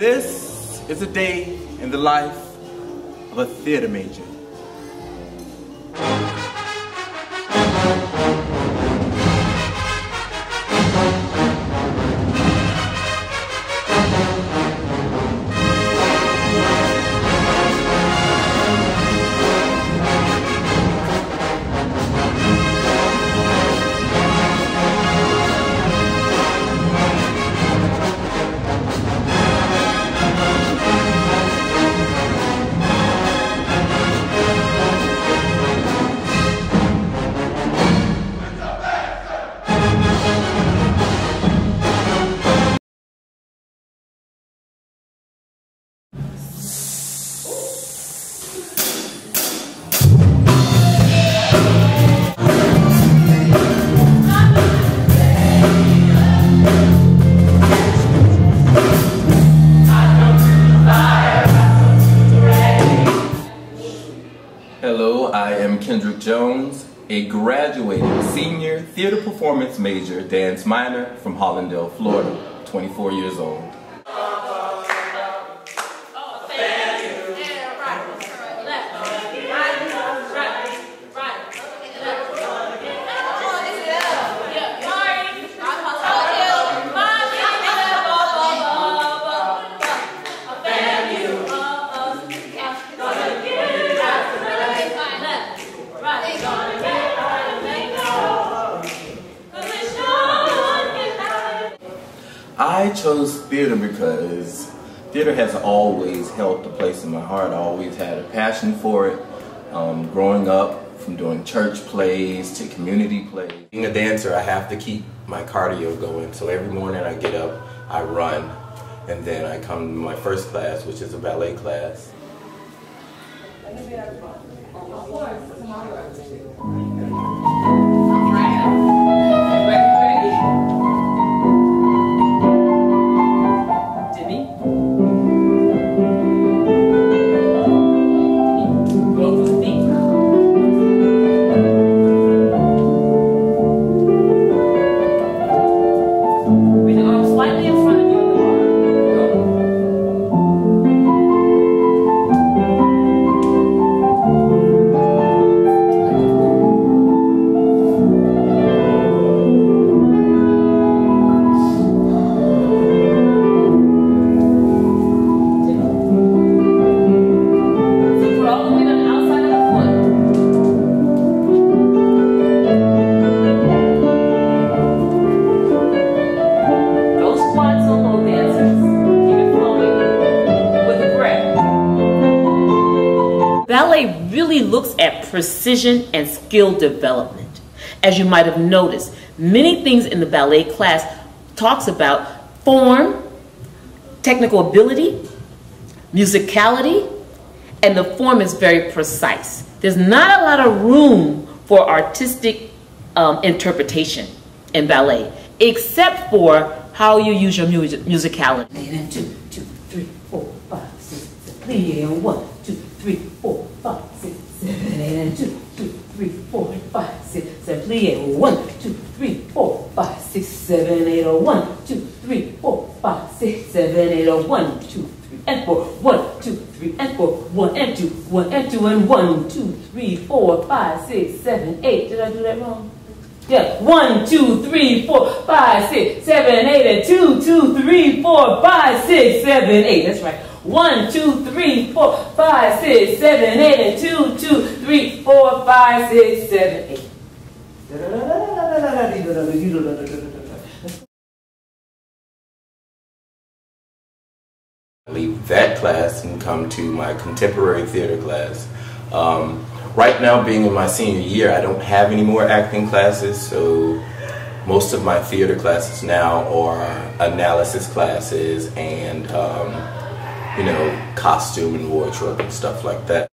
This is a day in the life of a theater major. I am Kendrick Jones, a graduating senior theater performance major, dance minor from Hallandale, Florida, 24 years old. I chose theater because theater has always held a place in my heart. I always had a passion for it. Um, growing up, from doing church plays to community plays. Being a dancer, I have to keep my cardio going. So every morning I get up, I run, and then I come to my first class, which is a ballet class. Really looks at precision and skill development. As you might have noticed, many things in the ballet class talks about form, technical ability, musicality, and the form is very precise. There's not a lot of room for artistic um, interpretation in ballet, except for how you use your mu- musicality. And two, two, three, four, five, six, seven, one, two, three, four, seven, eight, and two, two, three, four, five, six, seven, plie, one, two, three, four, five, six, seven, eight, oh, one, two, three, four, five, six, seven, eight, oh, one, two, three, and four, one, two, three, and four, one, and two, one, and two, and one, two, three, four, five, six, seven, eight. Did I do that wrong? Yeah, one, two, three, four, five, six, seven, eight, and two, two, three, four, five, six, seven, eight. That's right. One, two, three, four, five, six, seven, eight, and two, two, three, four, five, six, seven, eight. leave that class and come to my contemporary theater class. Um, right now, being in my senior year, I don't have any more acting classes, so most of my theater classes now are analysis classes and, um, you know, costume and wardrobe and stuff like that.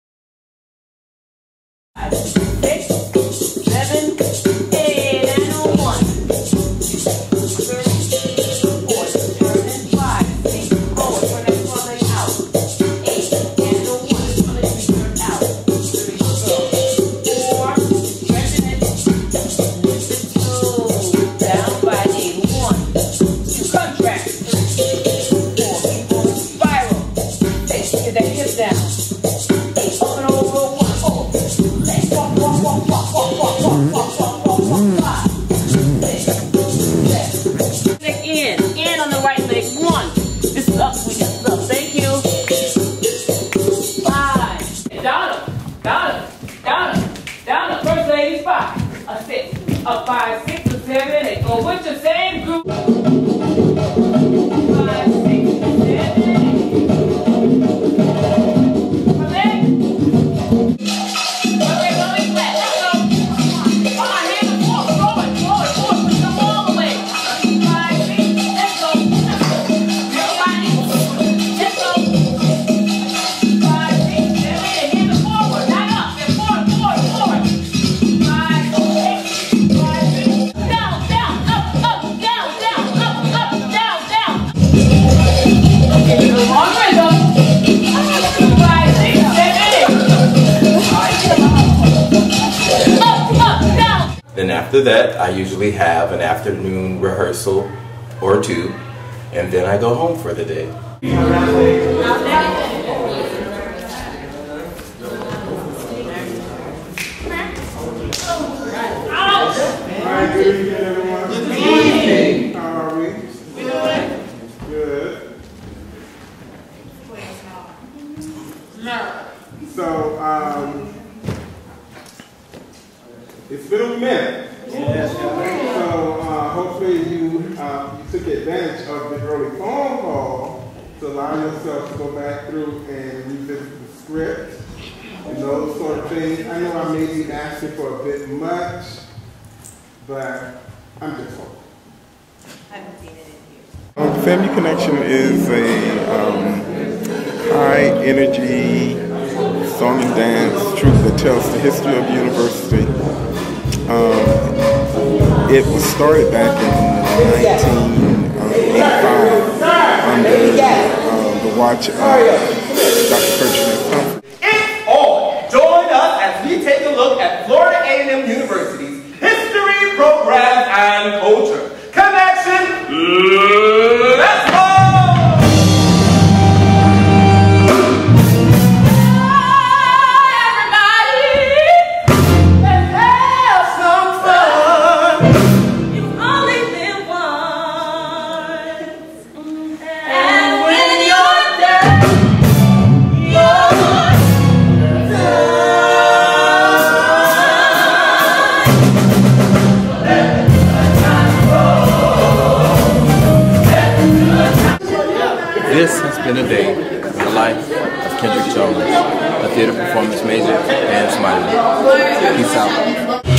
After that, I usually have an afternoon rehearsal or two, and then I go home for the day. So, um, it's been a minute. So, uh, hopefully you, uh, you took advantage of the early phone call to allow yourself to go back through and revisit the script and those sort of things. I know I may be asking for a bit much, but I'm just hoping. Um, FAMU Connection is a um, high energy song and dance troupe that tells the history of the university. Um, it was started back in 1985 under um, the watch of Dr. Frederick Humphries. It's on! Join us as we take a look at Florida A&M University's Peace out.